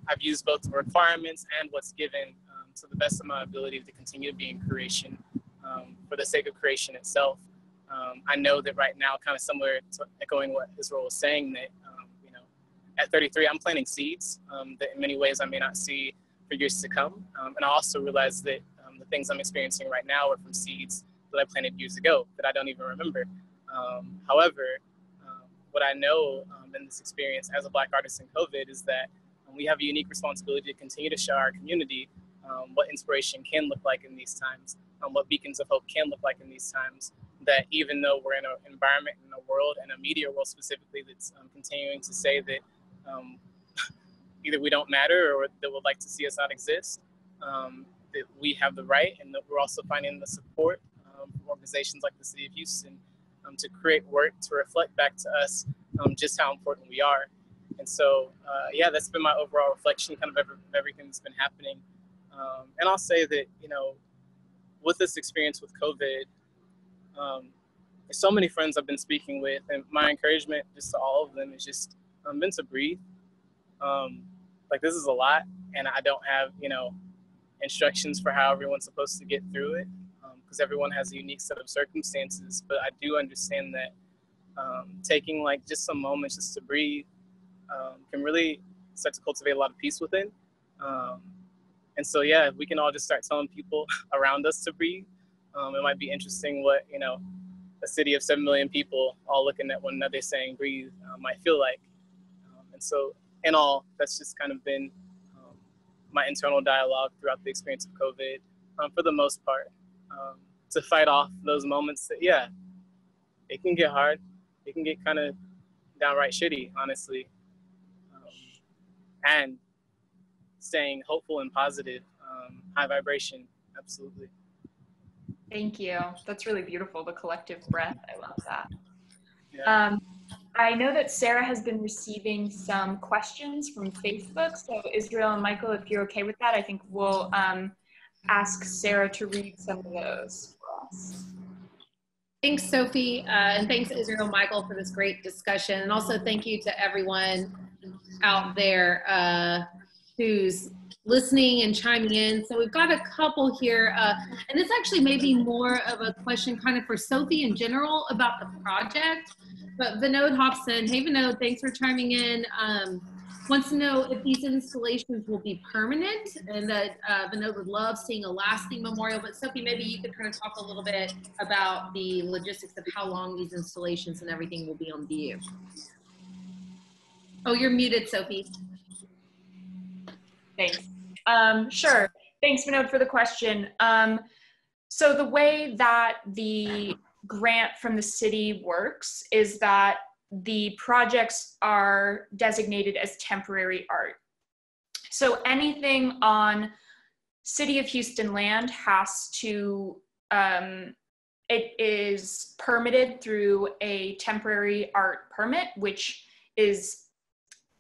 I've used both the requirements and what's given um, to the best of my ability to continue to be in creation um, for the sake of creation itself. Um, I know that right now, kind of similar to echoing what Israel was saying, that um, you know, at 33, I'm planting seeds that in many ways I may not see for years to come, and I also realize that the things I'm experiencing right now are from seeds that I planted years ago that I don't even remember. Um, however, um, what I know um, in this experience as a Black artist in COVID is that um, we have a unique responsibility to continue to show our community um, what inspiration can look like in these times, what beacons of hope can look like in these times. That even though we're in an environment, in a world, and a media world specifically that's continuing to say that either we don't matter or that would like to see us not exist, um, that we have the right and that we're also finding the support um, from organizations like the City of Houston um, to create work to reflect back to us um, just how important we are. And so, uh, yeah, that's been my overall reflection, kind of every, everything that's been happening. Um, and I'll say that, you know, with this experience with COVID, um, so many friends I've been speaking with, and my encouragement just to all of them is just um, been to breathe. Um, like this is a lot, and I don't have, you know, instructions for how everyone's supposed to get through it because everyone has a unique set of circumstances. But I do understand that um, taking like just some moments just to breathe um, can really start to cultivate a lot of peace within. Um, and so, yeah, we can all just start telling people around us to breathe. Um, it might be interesting what, you know, a city of 7 million people all looking at one another saying breathe uh, might feel like. Um, and so, in all, that's just kind of been um, my internal dialogue throughout the experience of COVID for the most part um, to fight off those moments that, yeah, it can get hard. It can get kind of downright shitty, honestly. And staying hopeful and positive, um, high vibration, absolutely. Thank you. That's really beautiful, the collective breath. I love that. Yeah. Um, I know that Sarah has been receiving some questions from Facebook. So, Israel and Michael, if you're okay with that, I think we'll um, ask Sarah to read some of those for us. Thanks, Sophie, uh, and thanks, Israel and Michael, for this great discussion. And also thank you to everyone out there uh, who's listening and chiming in. So we've got a couple here, uh, and this actually may be more of a question kind of for Sophie in general about the project. But Vinod Hobson, hey Vinod, thanks for chiming in. Um, wants to know if these installations will be permanent and that uh, Vinod would love seeing a lasting memorial. But Sophie, maybe you could kind of talk a little bit about the logistics of how long these installations and everything will be on view. Oh, you're muted, Sophie. Thanks. Um, sure. Thanks, Vinod, for the question. Um, so the way that the grant from the city works is that the projects are designated as temporary art. So anything on City of Houston land has to, um, it is permitted through a temporary art permit, which is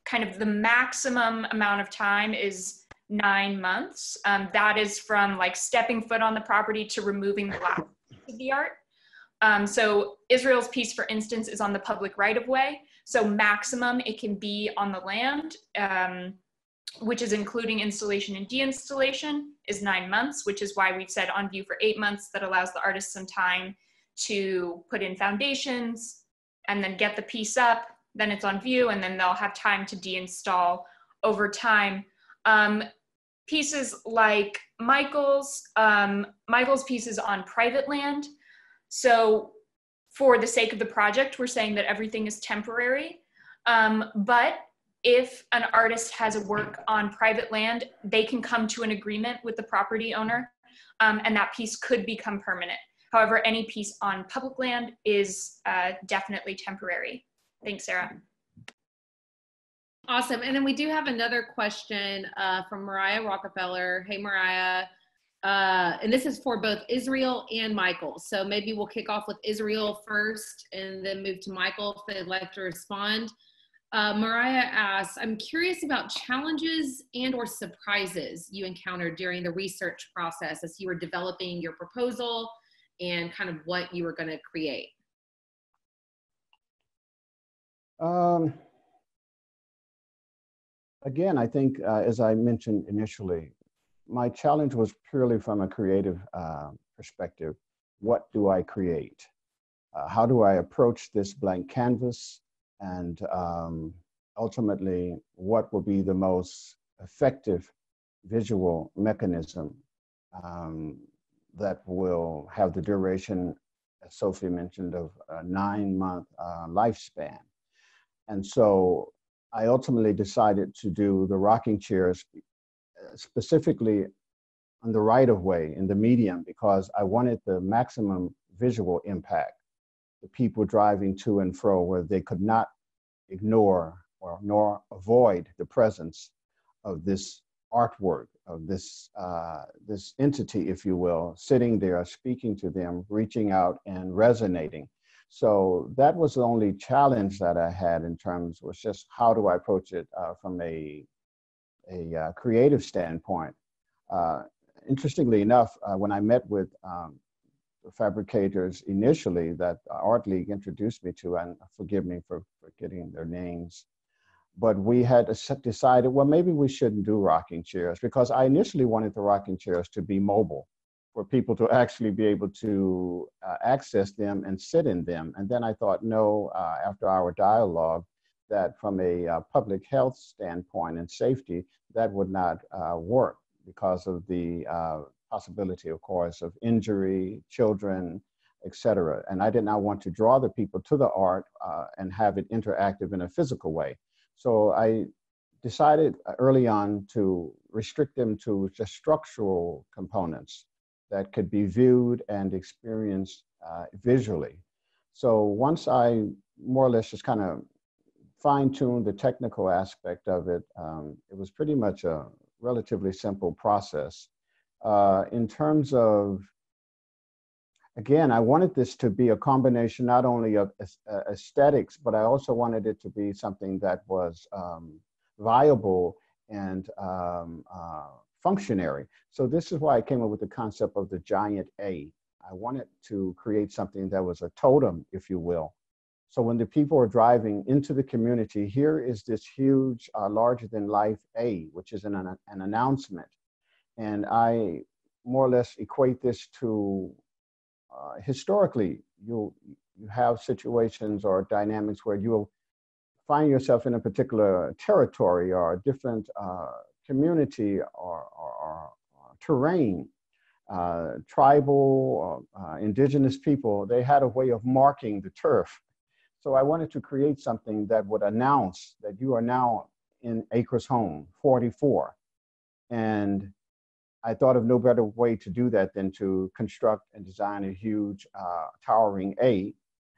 kind of the maximum amount of time is nine months. Um, that is from like stepping foot on the property to removing the last of the art. Um, so Israel's piece, for instance, is on the public right of way. So maximum it can be on the land, um, which is including installation and deinstallation, is nine months, which is why we've said on view for eight months. That allows the artist some time to put in foundations and then get the piece up. Then it's on view, and then they'll have time to deinstall over time. Um, pieces like Michael's, um, Michael's pieces on private land so for the sake of the project, we're saying that everything is temporary. Um, but if an artist has a work on private land, they can come to an agreement with the property owner um, and that piece could become permanent. However, any piece on public land is uh, definitely temporary. Thanks, Sarah. Awesome. And then we do have another question uh, from Mariah Rockefeller. Hey, Mariah. Uh, and this is for both Israel and Michael. So maybe we'll kick off with Israel first and then move to Michael if they'd like to respond. Uh, Mariah asks, I'm curious about challenges and or surprises you encountered during the research process as you were developing your proposal and kind of what you were going to create. Um, again, I think, uh, as I mentioned initially, my challenge was purely from a creative uh, perspective. What do I create? Uh, how do I approach this blank canvas? And um, ultimately, what will be the most effective visual mechanism um, that will have the duration, as Sophie mentioned, of a nine month uh, lifespan. And so I ultimately decided to do the rocking chairs specifically on the right of way in the medium because I wanted the maximum visual impact. The people driving to and fro where they could not ignore or nor avoid the presence of this artwork of this uh, this entity, if you will, sitting there, speaking to them, reaching out and resonating. So that was the only challenge that I had in terms was just how do I approach it uh, from a a uh, creative standpoint. Uh, interestingly enough, uh, when I met with um, the fabricators initially that Art League introduced me to, and forgive me for forgetting their names, but we had decided, well, maybe we shouldn't do rocking chairs because I initially wanted the rocking chairs to be mobile for people to actually be able to uh, access them and sit in them. And then I thought, no, uh, after our dialogue, that from a uh, public health standpoint and safety, that would not uh, work because of the uh, possibility, of course, of injury, children, etc. And I did not want to draw the people to the art uh, and have it interactive in a physical way. So I decided early on to restrict them to just structural components that could be viewed and experienced uh, visually. So once I more or less just kind of fine tuned the technical aspect of it, um, it was pretty much a relatively simple process. Uh, in terms of, again, I wanted this to be a combination not only of uh, aesthetics, but I also wanted it to be something that was um, viable and um, uh, functionary. So this is why I came up with the concept of the giant A. I wanted to create something that was a totem, if you will, so when the people are driving into the community, here is this huge, uh, larger than life A, which is an, an announcement. And I more or less equate this to uh, historically, you you have situations or dynamics where you'll find yourself in a particular territory or a different uh, community or, or, or terrain. Uh, tribal, uh, indigenous people, they had a way of marking the turf so I wanted to create something that would announce that you are now in Acres Home 44. And I thought of no better way to do that than to construct and design a huge uh, towering A.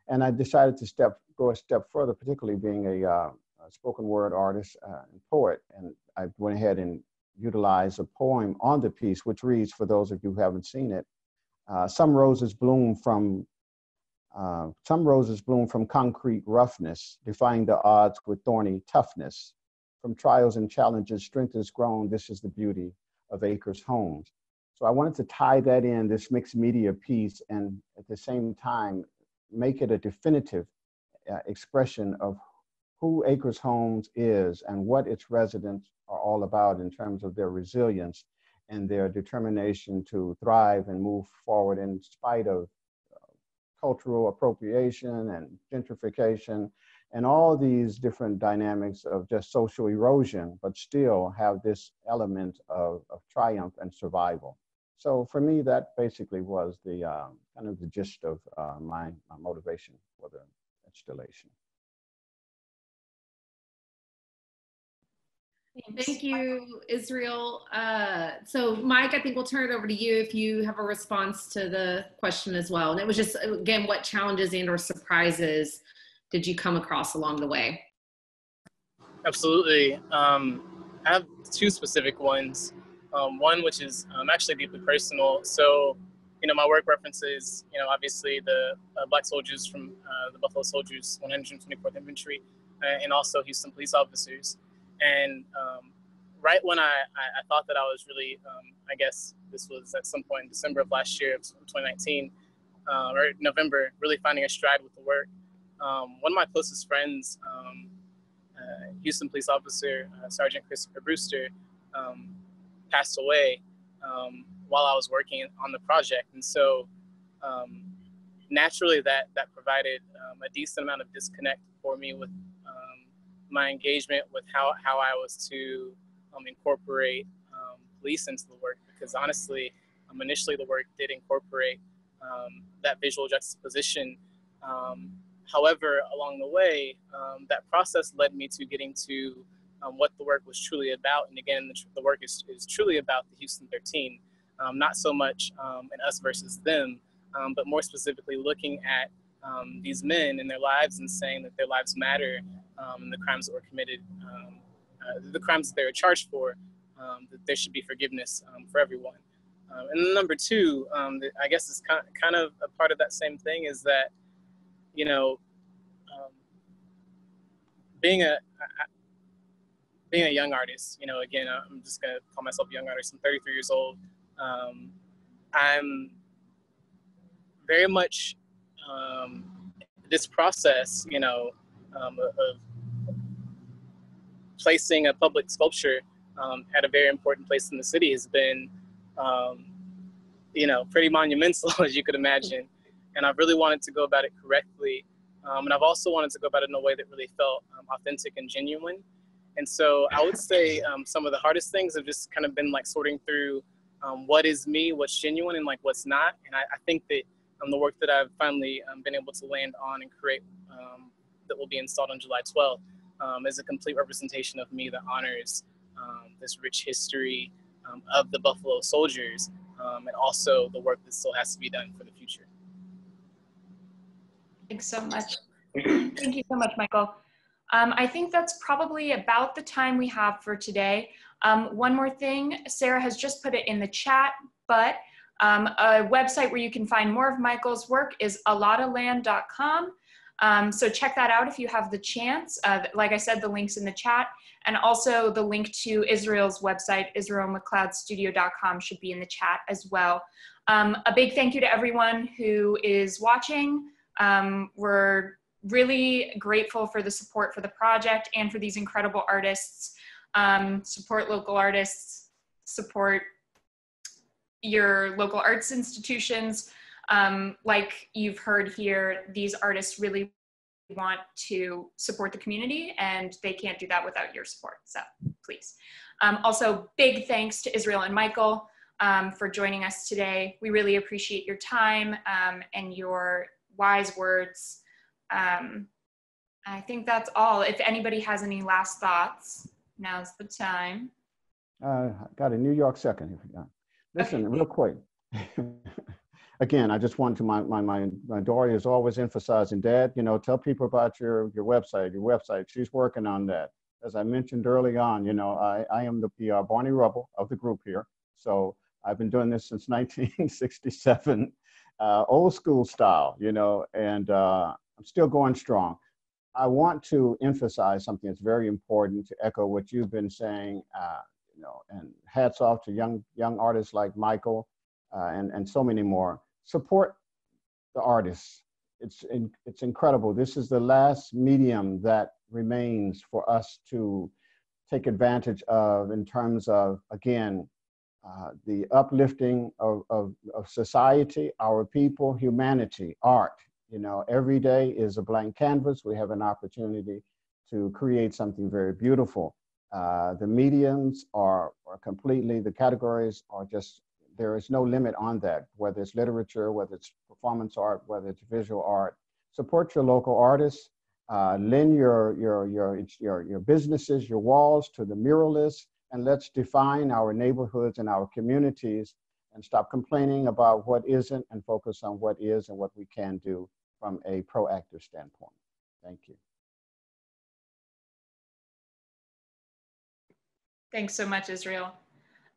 And I decided to step go a step further, particularly being a, uh, spoken word artist uh, and poet. And I went ahead and utilized a poem on the piece, which reads, for those of you who haven't seen it, uh, some roses bloom from uh, some roses bloom from concrete roughness, defying the odds with thorny toughness. From trials and challenges, strength is grown. This is the beauty of Acres Homes. So I wanted to tie that in, this mixed media piece, and at the same time, make it a definitive uh, expression of who Acres Homes is and what its residents are all about in terms of their resilience and their determination to thrive and move forward in spite of cultural appropriation and gentrification and all these different dynamics of just social erosion, but still have this element of, of triumph and survival. So for me, that basically was the um, kind of the gist of uh, my, my motivation for the installation. Thank you, Israel. Uh, so, Mike, I think we'll turn it over to you if you have a response to the question as well. And it was just, again, what challenges and or surprises did you come across along the way? Absolutely. Um, I have two specific ones. Um, one which is um, actually deeply personal. So, you know, my work references, you know, obviously the uh, black soldiers from uh, the Buffalo Soldiers, 124th Infantry, uh, and also Houston police officers. And um, right when I, I, I, thought that I was really, um, I guess this was at some point in December of last year, of 2019, uh, or November, really finding a stride with the work. Um, one of my closest friends, um, uh, Houston police officer uh, Sergeant Christopher Brewster, um, passed away um, while I was working on the project, and so naturally that that provided a decent amount of disconnect for me with my engagement with how how I was to incorporate police into the work because honestly, initially the work did incorporate that visual juxtaposition um, However, along the way, um, that process led me to getting to um, what the work was truly about. And again, the, the work is, is, truly about the Houston 13, um, not so much um, an us versus them, um, but more specifically looking at um, these men and their lives and saying that their lives matter and the crimes that were committed, uh, the crimes that they were charged for, that there should be forgiveness for everyone. and number two, I guess is kind of a part of that same thing is that you know, um, being a being a young artist, you know, again, I'm just gonna call myself a young artist. I'm 33 years old. Um, I'm very much um, this process, you know, um, of placing a public sculpture um, at a very important place in the city has been, um, you know, pretty monumental, as you could imagine and I've really wanted to go about it correctly. Um, and I've also wanted to go about it in a way that really felt um, authentic and genuine. And so I would say um, some of the hardest things have just kind of been like sorting through um, what is me, what's genuine, and like what's not. And I, I think that the work that I've finally been able to land on and create that will be installed on July 12th is a complete representation of me that honors this rich history of the Buffalo Soldiers and also the work that still has to be done for the future. Thanks so much. Thank you so much, Michael. Um, I think that's probably about the time we have for today. Um, one more thing, Sarah has just put it in the chat, but um, a website where you can find more of Michael's work is aladaland.com. Um, so check that out if you have the chance. Uh, like I said, the link's in the chat. And also the link to Israel's website, israelmccloudstudio.com should be in the chat as well. Um, a big thank you to everyone who is watching. Um, we're really grateful for the support for the project and for these incredible artists. Um, support local artists, support your local arts institutions. Um, like you've heard here, these artists really want to support the community and they can't do that without your support, so please. Um, also, big thanks to Israel and Michael um, for joining us today. We really appreciate your time um, and your wise words. Um, I think that's all. If anybody has any last thoughts, now's the time. Uh, got a New York second. Listen, okay. real quick. Again, I just wanted to, my, my, my, my daughter is always emphasizing, Dad, you know, tell people about your, your website, your website. She's working on that. As I mentioned early on, you know, I, I am the PR Barney Rubble of the group here. So I've been doing this since 1967 uh, old school style, you know, and uh, I'm still going strong. I want to emphasize something that's very important to echo what you've been saying, uh, you know, and hats off to young young artists like Michael uh, and and so many more. Support the artists. It's in, it's incredible. This is the last medium that remains for us to take advantage of in terms of again uh, the uplifting of, of, of society, our people, humanity, art. You know, every day is a blank canvas. We have an opportunity to create something very beautiful. Uh, the mediums are, are completely, the categories are just, there is no limit on that, whether it's literature, whether it's performance art, whether it's visual art. Support your local artists. Uh, lend your, your, your, your, your businesses, your walls to the muralists and let's define our neighborhoods and our communities and stop complaining about what isn't and focus on what is and what we can do from a proactive standpoint. Thank you. Thanks so much, Israel.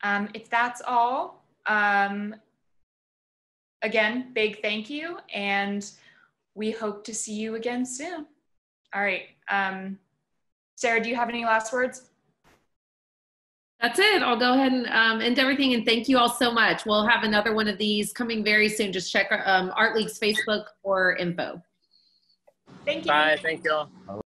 Um, if that's all, um, again, big thank you, and we hope to see you again soon. All right. Um, Sarah, do you have any last words? That's it. I'll go ahead and um, end everything and thank you all so much. We'll have another one of these coming very soon. Just check um, Art League's Facebook for info. Thank you. Bye. Thank you all.